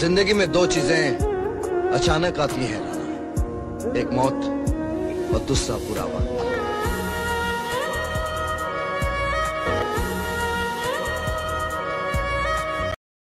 ज़िंदगी में दो चीज़ें अचानक आती हैं। एक मौत और दूसरा बुरा वक्त